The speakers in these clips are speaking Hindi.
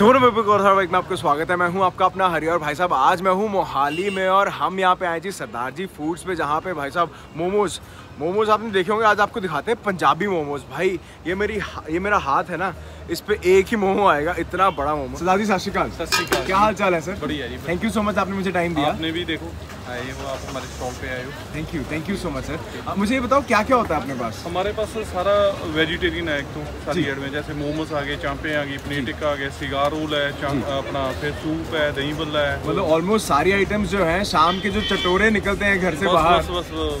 दोनों में और में आपको स्वागत है। मैं हूँ आपका अपना हरि और भाई साहब। आज मैं हूँ मोहाली में और हम यहाँ पे आए जी सरदार जी फूड्स पे, जहाँ पे भाई साहब मोमोज। मोमोज आपने देखे होंगे, आज आपको दिखाते हैं पंजाबी मोमोज। भाई, ये मेरी ये मेरा हाथ है ना। इस पे एक ही मोमो आएगा इतना बड़ा मोमो। सरदार जी सत श्रीकाल क्या हाल चाल है सर? बढ़िया जी थैंक यू सो मच आपने मुझे टाइम दिया। आपने भी देखो आए हो आप हमारे स्टॉल पे आए हो। Thank you thank you so much sir मुझे ये बताओ क्या क्या होता है अपने पास? हमारे पास सारा वेजिटेरियन है एक तो सारी एड में जैसे मोमोज आ गए चांपे आ गई पनीर टिक्का आ गया सिगार रोल है अपना फिर सूप है दही बल्ला है। मतलब ऑलमोस्ट सारी आइटम्स जो है शाम के जो चटोरे निकलते हैं घर से बाहर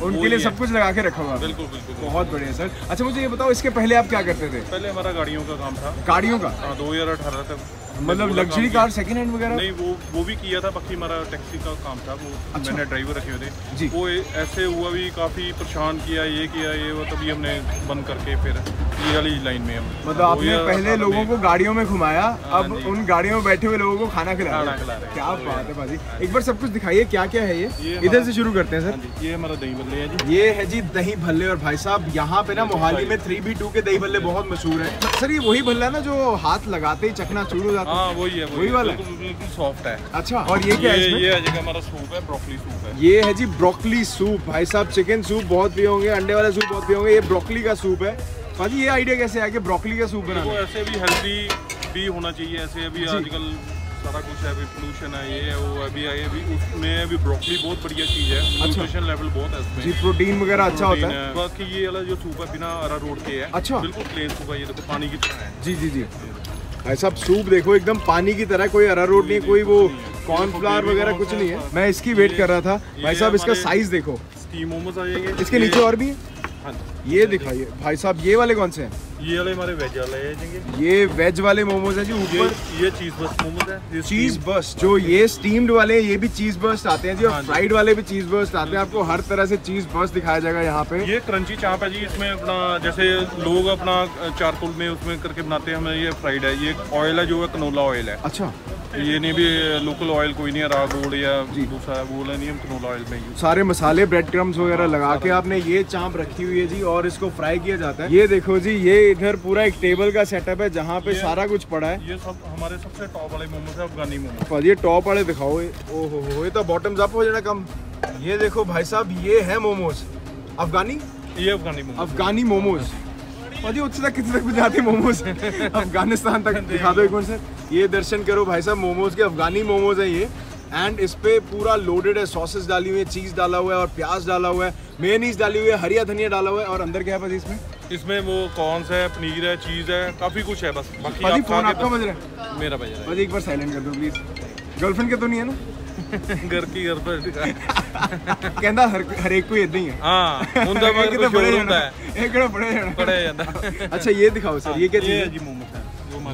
उनके लिए सब कुछ लगा के रखा हुआ। बिल्कुल बिल्कुल। बहुत बढ़िया सर। अच्छा मुझे ये बताओ इसके पहले आप क्या करते थे? पहले हमारा गाड़ियों का काम था। गाड़ियों का? हाँ, दो हज़ार अठारह तक। मतलब लग्जरी कार सेकंड हैंड वगैरह? नहीं वो वो भी किया था बाकी हमारा टैक्सी का काम था वो अच्छा। मैंने ड्राइवर रखे हुए जी। थे वो ऐसे हुआ भी काफ़ी परेशान किया ये किया ये वो तभी हमने बंद करके फिर ये वाली लाइन में हम मतलब आपने पहले लोगों को गाड़ियों में घुमाया हाँ अब उन गाड़ियों में बैठे हुए लोगों को खाना खिला रहे क्या वही बात है है। भाजी एक बार सब कुछ दिखाइए क्या क्या है ये? इधर से शुरू करते हैं हाँ सर ये हमारा दही भल्ले है जी। ये है जी दही भल्ले और भाई साहब यहाँ पे ना मोहाली में थ्री बी टू के दही भल्ले बहुत मशहूर है। सर ये वही भल्ला ना जो हाथ लगाते ही चकना चूर हो जाता है। हाँ वही है वही वाला बिल्कुल सॉफ्ट है। अच्छा और ये क्या है ये इसमें? ये है जगह हमारा सूप है ब्रोकली सूप है। ये है जी ब्रोकली सूप भाई साहब चिकन सूप बहुत पिए होंगे अंडे वाला सूप बहुत पिए होंगे। ये ब्रोकली का सूप है। भाजी ये आइडिया कैसे आया कि ब्रोकली का सूप बनाना ऐसे भी हेल्दी भी होना चाहिए ऐसे अभी आजकल सारा कुछ है अभी पोल्यूशन है ये है वो अभी है अभी उसमें अभी ब्रोकली बहुत बढ़िया चीज़ है। न्यूट्रिशन लेवल बहुत है इसमें जी प्रोटीन वगैरह अच्छा होता है। बाकी ये वाला जो सूप है बिना अरारोट के है। अच्छा। बिल्कुल प्लेन सूप है ये देखो पानी की तरह है। जी जी जी। भाई साहब सूप देखो एकदम पानी की तरह कोई अरारोट नहीं कोई वो कॉर्नफ्लावर वगैरह कुछ नहीं है। मैं इसकी वेट कर रहा था। भाई साहब इसका साइज़ देखो। स्टीम मोमोज आ जाएँगे। इसके नीचे और भी है। ये दिखाइए। भाई साहब ये वाले कौन से हैं? ये वाले हमारे वेज वाले जाएँगे ये वेज वाले मोमोज हैं जी ऊपर। ये चीज़ बस मोमोज है चीज़ बर्स्ट जो ये स्टीम्ड वाले हैं, ये भी चीज़ बर्स्ट आते हैं जी और हाँ फ्राइड वाले भी चीज़ बर्स्ट आते हैं। आपको हर तरह से चीज़ बर्स्ट दिखाया जाएगा यहाँ पे। ये क्रंची चाप है जी इसमें अपना जैसे लोग अपना चारकोल में उसमें करके बनाते हैं हमें ये फ्राइड है। ये ऑयल है जो है कनोला ऑयल है। अच्छा। ये नहीं भी लोकल ऑयल कोई नहीं है राग गोल्ड या दूसरा वो नहीं हम कनोला ऑयल में यूज़ सारे मसाले ब्रेड क्रम्स वगैरह लगा के आपने ये चांप रखी हुई है जी और इसको फ्राई किया जाता है। ये देखो जी ये इधर पूरा एक टेबल का सेटअप है जहाँ पे सारा कुछ पड़ा है। ये सब हमारे सबसे टॉप वाले मोमोज है अफगानी मोमोज। ये टॉप वाले दिखाओ ये- ओहो हो ये तो बॉटम्स अप हो जाना कम। ये देखो भाई साहब ये है मोमोज। अफगानी? ये अफगानी मोमोज। अफगानी मोमोज। और ये उससे तक कितने तक जाते मोमोज? अफ़गानिस्तान तक दिखा दो एक बार सर। ये दर्शन करो भाई साहब मोमोज के अफगानी मोमोज है ये एंड इस पे पूरा लोडेड है सॉसेस डाली हुई है चीज डाला हुआ है और प्याज डाला हुआ है मेयोनीज डाली हुई है हरिया धनिया डाला हुआ है और अंदर क्या है भाजी इसमें इसमें वो कॉर्न्स है पनीर है चीज है काफी कुछ है बस बाकी भाजी आप खा फोन के आपका बस- बज रहा है मेरा बजा रहा भाजी एक बार साइलेंट कर दो प्लीज गर्लफ्रेंड के तो नहीं है ना है घर की घर पर ਕਹਿੰਦਾ ਹਰ ਹਰੇਕ ਕੋਈ ਇਦਾਂ ਹੀ ਹੈ हाँ ਹੁੰਦਾ एक मगर तो कुछ बड़े और जाना ਹੁੰਦਾ है एक किहड़ा बड़े जाना बड़ा जाता अच्छा ये दिखाओ सर ये क्या चीज ये है है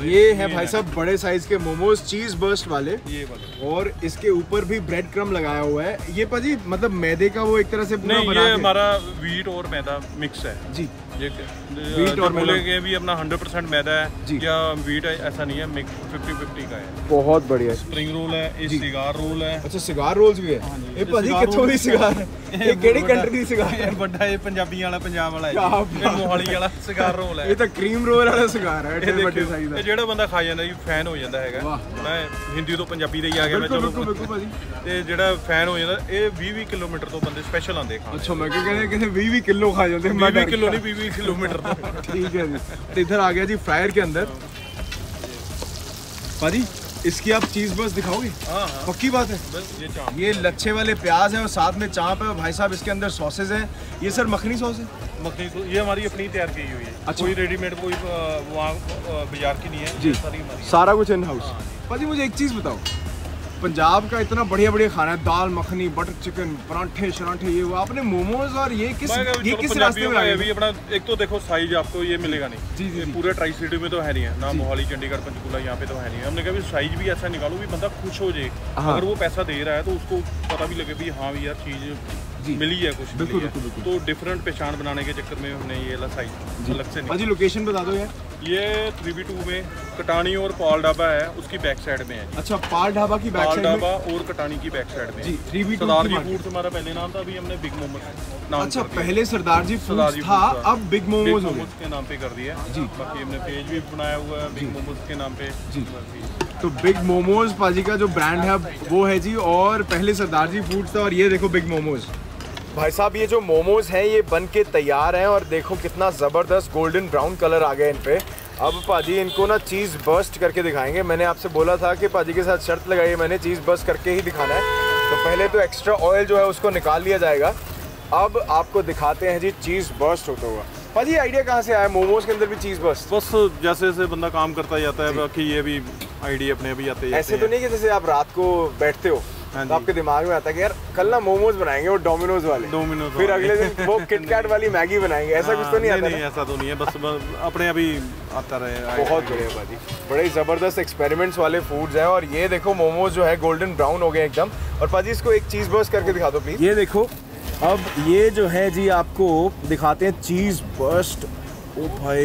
ये है भाई साहब बड़े साइज़ के मोमोज चीज़ बर्स्ट वाले। ये वाले। और इसके ऊपर भी ब्रेड क्रम लगाया हुआ है ये पाजी मतलब मैदे का वो एक तरह से पूरा नहीं बना ये के- हमारा वीट और मैदा मिक्स है जी ये Wheat जो और मैदा। बोलेंगे भी अपना 100% मैदा जी। है या वीट है ऐसा नहीं है मिक्स 50 50 का है बहुत बढ़िया स्प्रिंग रोल है ये जी। सिगार रोल है ਅੱਛਾ ਸਿਗਾਰ ਰੋਲਸ ਵੀ ਹੈ ਹਾਂਜੀ, ਇਹ ਇਹ ਭਾਜੀ cigar ਕਿੱਥੋਂ ਦੀ roll- ਸਿਗਾਰ ਹੈ ਇਹ ਕਿਹੜੀ ਵੱਡਾ- ਕੰਟਰੀ ਦੀ ਸਿਗਾਰ ਹੈ ਇਹ ਵੱਡਾ ਇਹ ਪੰਜਾਬੀਆਂ ਵਾਲਾ ਪੰਜਾਬ ਵਾਲਾ ਕਿਆ ਹੈ ਬਾਤ ਇਹ ਮੋਹਾਲੀ ਵਾਲਾ ਸਿਗਾਰ ਰੋਲ ਹੈ ਇਹ ਤਾਂ ਕਰੀਮ ਰੋਲ ਵਾਲਾ ਸਿਗਾਰ ਹੈ ਇਹ ਏਡੇ ਵੱਡੇ ਦੇਖਿਓ, ਸਾਈਜ਼ ਦਾ ਇਹ ਜਿਹੜਾ ਬੰਦਾ ਖਾ ਜਾਂਦਾ ਜੀ ਫੈਨ ਹੋ ਜਾਂਦਾ ਹੈਗਾ ਵਾਹ। ਮੈਂ ਹਿੰਦੀ ਤੋਂ ਪੰਜਾਬੀ ਦੇ ਹੀ इसकी आप चीज़ बस दिखाओगे पक्की बात है ये लच्छे वाले प्याज है और साथ में चाप है भाई साहब इसके अंदर सॉसेज है ये सर मखनी सॉस है मखनी ये हमारी अपनी तैयार की हुई है अच्छा कोई रेडीमेड कोई वहाँ बाज़ार की नहीं है जी सारी सारा कुछ इन हाउस पाजी मुझे एक चीज़ बताओ पंजाब का इतना बढ़िया बढ़िया खाना है दाल मखनी बटर चिकन परांठे शरांठे ये वो आपने मोमोज और ये किस ये किस रास्ते में ये अपना एक तो देखो साइज़ आपको ये मिलेगा नहीं। जी, जी, पूरे ट्राई सिटी में तो है नहीं है ना मोहाली चंडीगढ़ पंचकूला यहाँ पे तो है नहीं है। हमने कहा साइज़ भी ऐसा निकालो भी बंदा खुश हो जाए। हाँ। अगर वो पैसा दे रहा है तो उसको पता भी लगे भी हाँ भी यार चीज़ मिली है कुछ बिल्कुल। तो डिफरेंट पहचान बनाने के चक्कर में हमने ये साइज़ अलग से लोकेशन बता दो यार। ये थ्री बी टू में कटानी और पाल ढाबा है उसकी बैक साइड में है। अच्छा पाल ढाबा की बैक पाल ढाबा और कटानी की बैक साइड में। जी, 3B2 सरदार जी। फूड्स हमारा पहले नाम था अभी हमने बिग मोमोज नाम अच्छा पहले सरदार जी सरदार जी था अब बिग मोमोज हो गए। के नाम पे कर दिया। है जी। बाकी हमने पेज भी बनाया हुआ है बिग मोमोज के नाम पे। जी। तो बिग मोमोज पाजी का जो ब्रांड है वो है जी और पहले सरदार जी फ़ूड था और ये देखो बिग मोमोज भाई साहब ये जो मोमोज हैं ये बन के तैयार हैं और देखो कितना ज़बरदस्त गोल्डन ब्राउन कलर आ गया इन पे। अब पाजी इनको ना चीज़ बर्स्ट करके दिखाएँगे। मैंने आपसे बोला था कि पाजी के साथ शर्त लगाई है मैंने चीज़ बर्स्ट करके ही दिखाना है। तो पहले तो एक्स्ट्रा ऑयल जो है उसको निकाल लिया जाएगा। अब आपको दिखाते हैं जी चीज़ बर्स्ट होता हुआ। पाजी आइडिया कहाँ से आया? मोमोज के अंदर भी चीज़ बर्स्ट बस जैसे जैसे बंदा काम करता जाता है बाकी ये भी आइडिया अपने अभी आते जाते ऐसे तो नहीं कि जैसे आप रात को बैठते हो हाँ। तो आपके दिमाग में आता है कि यार कल ना मोमोज बनाएँगे वो डोमिनोज वाले। Domino's फिर अगले दिन वो किटकैट वाली मैगी बनाएँगे। ऐसा कुछ तो नहीं हाँ, आता नहीं ऐसा तो नहीं है। बस अपने अभी आता रहे बहुत बढ़िया बाजी बड़े ज़बरदस्त एक्सपेरिमेंट्स वाले फूड्स हैं। और ये देखो मोमोज जो है गोल्डन ब्राउन हो गए एकदम। और भाजी इसको एक चीज़ बर्स करके दिखा दो प्लीज़ ये देखो अब ये जो है जी आपको दिखाते हैं चीज़ बर्स्ट ओ भाई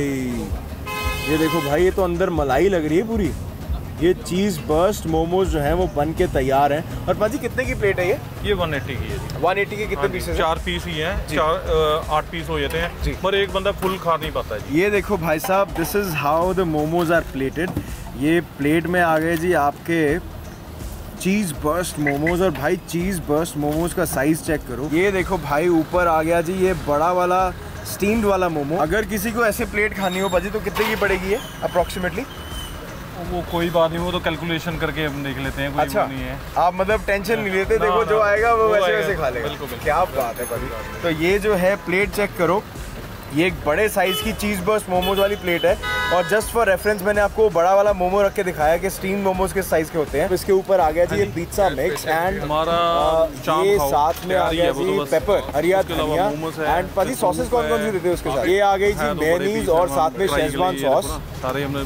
ये देखो भाई ये तो अंदर मलाई लग रही है पूरी। ये चीज़ बर्स्ट मोमोज जो है वो बन के तैयार हैं। और पाजी कितने की प्लेट है ये? ये 180 की है जी। 180 के कितने पीसेस चार पीस ही हैं चार आठ पीस हो जाते हैं। पर एक बंदा फुल खा नहीं पाता है जी। ये देखो भाई साहब this is how the momos are plated ये प्लेट में आ गए जी आपके चीज़ बर्स्ट मोमोज और भाई चीज़ बर्स्ट मोमोज का साइज़ चेक करो। ये देखो भाई ऊपर आ गया जी ये बड़ा वाला स्टीम्ड वाला मोमो। अगर किसी को ऐसे प्लेट खानी हो भाजी तो कितने की पड़ेगी ये अप्रोक्सीमेटली वो कोई बात नहीं वो तो कैलकुलेशन करके हम देख लेते हैं कोई अच्छा नहीं है। आप मतलब टेंशन नहीं लेते देखो जो आएगा वो वैसे वैसे खा लेगा। क्या बात है तो ये जो है प्लेट चेक करो। ये एक बड़े साइज़ की चीज़ बर्स्ट मोमोज वाली प्लेट है। और जस्ट फॉर रेफरेंस मैंने आपको बड़ा वाला मोमो रख के दिखाया कि स्टीम मोमोज किस साइज़ के होते हैं। तो इसके ऊपर आ गया जी ये पिज्जा मिक्स एंड हमारा ये साथ में आ गया जी तो पेपर हरिया धनिया एंड पाजी सूप सॉसेस कौन कौन सी देते हैं उसके साथ? ये आ गई जी है तो मेनीज और साथ में शेजवान सॉस सारे हमने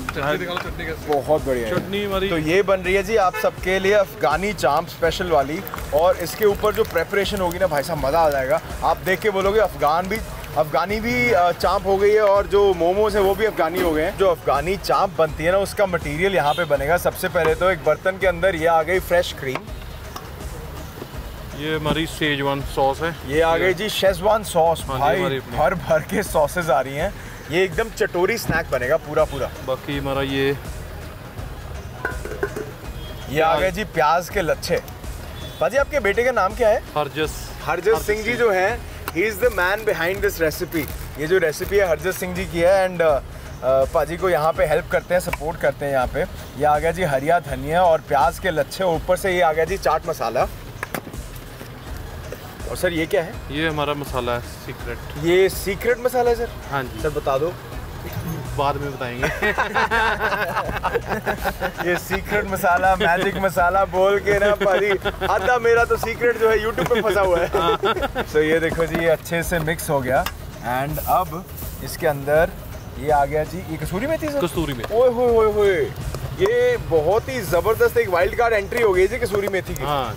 बहुत बढ़िया चटनी हमारी तो ये बन रही है जी आप सबके लिए अफगानी चांप स्पेशल वाली। और इसके ऊपर जो प्रेपरेशन होगी ना भाई साहब मज़ा आ जाएगा। आप देख के बोलोगे अफगान भी अफगानी भी चांप हो गई है और जो मोमोज है वो भी अफगानी हो गए हैं। जो अफगानी चांप बनती है ना उसका मटेरियल यहाँ पे बनेगा। सबसे पहले तो एक बर्तन के अंदर ये आ गई फ्रेश क्रीम ये हमारी सेजवान सॉस है। ये आ गई जी शेजवान सॉस हाँ भाई भर भर के सॉसेज आ रही हैं। ये एकदम चटोरी स्नैक बनेगा पूरा पूरा। बाकी हमारा ये ये आ गए जी प्याज के लच्छे। भाजी आपके बेटे का नाम क्या है? हरजस। हरजत सिंह जी जो है he is the man behind this recipe ये जो रेसिपी है हरजत सिंह जी की है एंड पाजी को यहाँ पे हेल्प करते हैं सपोर्ट करते हैं यहाँ पे। ये आ गया जी हरिया धनिया और प्याज के लच्छे ऊपर से ये आ गया जी चाट मसाला। और सर ये क्या है? ये हमारा मसाला है सीक्रेट ये सीक्रेट मसाला है सर? हाँ जी। सर बता दो। बाद में बताएँगे। ये सीक्रेट मसाला मैजिक मसाला बोल के ना पाजी आधा मेरा तो सीक्रेट जो है यूट्यूब पे फंसा हुआ है। सो ये देखो जी ये अच्छे से मिक्स हो गया। एंड अब इसके अंदर ये आ गया जी ये कसूरी मेथी सर? कस्तूरी में ओए होए होए होए। ये बहुत ही ज़बरदस्त एक वाइल्ड कार्ड एंट्री हो गई जी कसूरी मेथी की। हाँ।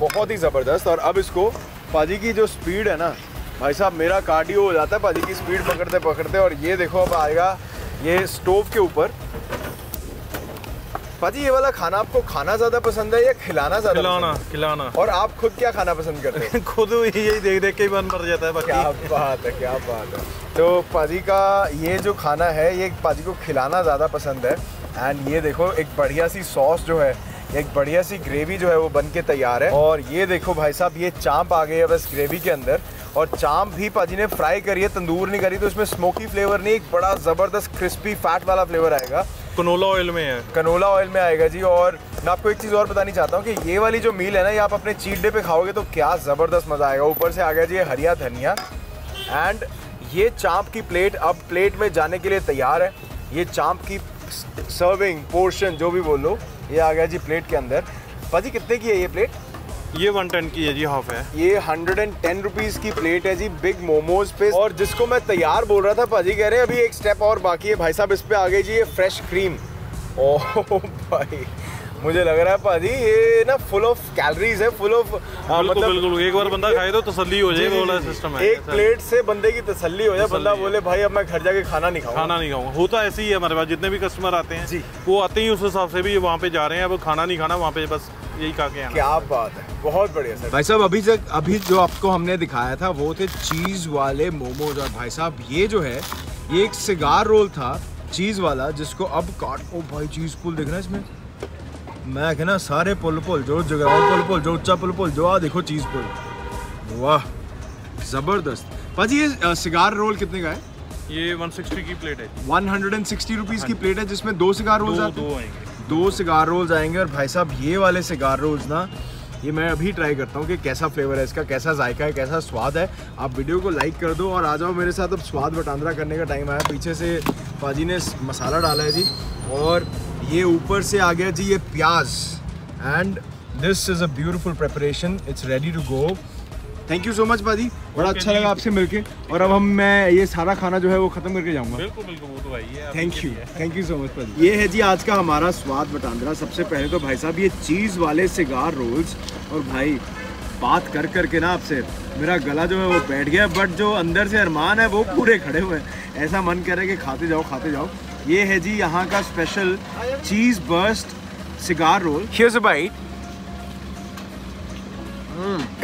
बहुत ही ज़बरदस्त। और अब इसको पाजी की जो स्पीड है ना भाई साहब मेरा कार्डियो हो जाता है पाजी की स्पीड पकड़ते पकड़ते और ये देखो अब आएगा ये स्टोव के ऊपर। पाजी ये वाला खाना आपको खाना ज़्यादा पसंद है या खिलाना ज़्यादा खिलाना खिलाना। और आप खुद क्या खाना पसंद करते हैं? खुद यही देख देख के ही मन मर जाता है क्या बात है क्या बात है। तो पाजी का ये जो खाना है ये पाजी को खिलाना ज़्यादा पसंद है। एंड ये देखो एक बढ़िया सी सॉस जो है एक बढ़िया सी ग्रेवी जो है वो बन के तैयार है। और ये देखो भाई साहब ये चांप आ गई है बस ग्रेवी के अंदर। और चांप भी पाजी ने फ्राई करी है तंदूर नहीं करी तो इसमें स्मोकी फ्लेवर नहीं एक बड़ा ज़बरदस्त क्रिस्पी फैट वाला फ्लेवर आएगा। कनोला ऑयल में है। कनोला ऑयल में आएगा जी और मैं आपको एक चीज़ और बतानी चाहता हूँ कि ये वाली जो मील है ना ये आप अपने चीट डे पे खाओगे तो क्या ज़बरदस्त मज़ा आएगा। ऊपर से आ गया जी ये हरिया धनिया। एंड ये चांप की प्लेट अब प्लेट में जाने के लिए तैयार है। ये चांप की सर्विंग पोर्शन जो भी बोलो ये आ गया जी प्लेट के अंदर। पाजी कितने की है ये प्लेट ये वन टेन की है जी हाफ़ है। ये हंड्रेड एंड टेन रुपीज़ की प्लेट है जी बिग मोमोज पे। और जिसको मैं तैयार बोल रहा था भाजी कह रहे हैं, अभी एक स्टेप और बाकी है। भाई साहब, इस पे आ गई जी ये फ्रेश क्रीम ओह भाई। मुझे लग रहा है भाजी ये ना फुल ऑफ़ कैलोरीज है फुल ऑफ़ बिल्कुल बिल्कुल एक बार बंदा खाए तो तसल्ली हो जाए वो वाला सिस्टम है। एक प्लेट से बंदे की तसल्ली हो जाए बंदा बोले भाई अब मैं घर जाके खाना नहीं खाऊँगा। खाना नहीं खाऊँगा। होता ऐसे ही है हमारे पास जितने भी कस्टमर आते हैं वो आते ही उस हिसाब से भी वहाँ पे जा रहे हैं। अब खाना नहीं खाना वहाँ पे बस यही खा के आना। क्या बात है बहुत बढ़िया सर। भाई साहब अभी तक अभी जो आपको हमने दिखाया था वो थे चीज़ वाले मोमोज। और भाई साहब ये जो है ये एक सिगार रोल था चीज़ वाला जिसको अब काट ओ भाई चीज़ पुल दिख रहा है इसमें? मैं कहना सारे पुल पुल जो जगराओ पुल पुल जो उच्चा पुल पुल जो आ देखो चीज़ पुल। वाह ज़बरदस्त। भाजी ये सिगार रोल कितने का है? ये 160 की प्लेट है। 160 रुपीस की प्लेट है जिसमें दो सिगार रोल्स हैं दो आएँगे। दो सिगार रोल्स आएँगे और भाई साहब ये वाले सिगार रोल्स ना ये मैं अभी ट्राई करता हूँ कि कैसा फ्लेवर है इसका कैसा जायका है कैसा स्वाद है। आप वीडियो को लाइक कर दो और आ जाओ मेरे साथ अब स्वाद बटांदरा करने का टाइम आया। पीछे से पाजी ने मसाला डाला है जी और ये ऊपर से आ गया जी ये प्याज। And this is a beautiful preparation it's ready to go thank you so much पाजी बड़ा Okay अच्छा लगा आपसे मिलके। और अब हम मैं ये सारा खाना जो है वो ख़त्म करके जाऊँगा। बिल्कुल बिल्कुल वो तो भाई है thank you. Thank you so much भाजी ये है जी आज का हमारा स्वाद बटांदरा। सबसे पहले तो भाई साहब ये चीज़ वाले सिगार रोल्स। और भाई बात कर कर के ना आपसे मेरा गला जो है वो बैठ गया बट जो अंदर से अरमान है वो पूरे खड़े हुए हैं। ऐसा मन कर रहा कि खाते जाओ खाते जाओ। ये है जी यहाँ का special cheese burst cigar roll here's a bite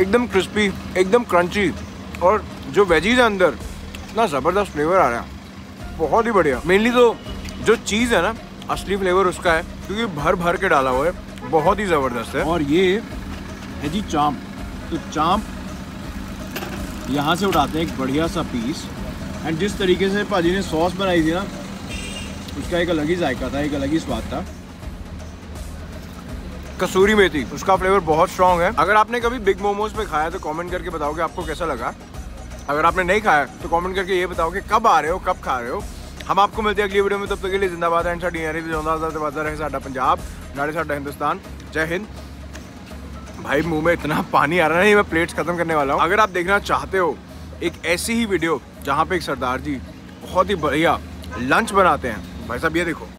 एकदम क्रिस्पी एकदम क्रंची और जो वेजीज है अंदर इतना ज़बरदस्त फ्लेवर आ रहा है। बहुत ही बढ़िया। मेनली तो जो चीज़ है ना असली फ्लेवर उसका है क्योंकि भर भर के डाला हुआ है। बहुत ही ज़बरदस्त है। और ये है जी चांप। तो चांप यहाँ से उठाते हैं एक बढ़िया सा पीस एंड जिस तरीके से भाजी ने सॉस बनाई थी ना उसका एक अलग ही जायका था, एक अलग ही स्वाद था। कसूरी मेथी, उसका फ्लेवर बहुत स्ट्रॉन्ग है। अगर आपने कभी बिग मोमोज में खाया तो कमेंट करके बताओ कि आपको कैसा लगा। अगर आपने नहीं खाया तो कमेंट करके ये बताओ कि कब आ रहे हो, कब खा रहे हो। हम आपको मिलते हैं अगली वीडियो में, तब तक के लिए जिंदाबाद एंड साडी पंजाब नाड़े साडा हिंदुस्तान। जय हिंद। भाई, मुँह में इतना पानी आ रहा है, नहीं, मैं प्लेट्स खत्म करने वाला हूँ। अगर आप देखना चाहते हो, एक ऐसी ही वीडियो जहाँ पे एक सरदार जी बहुत ही बढ़िया लंच बनाते हैं। भाई साहब ये देखो।